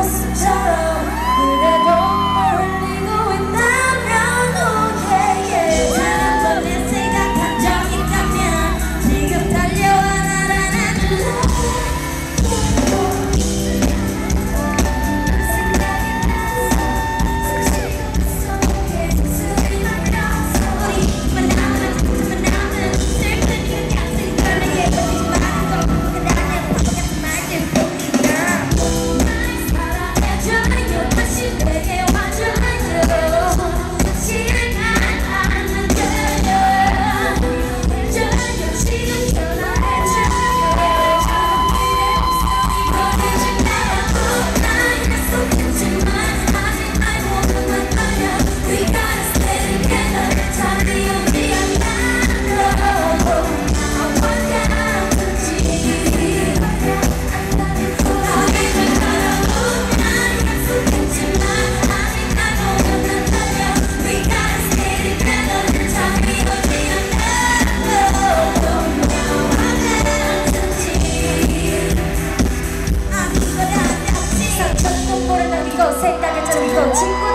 lost up. 这一金光。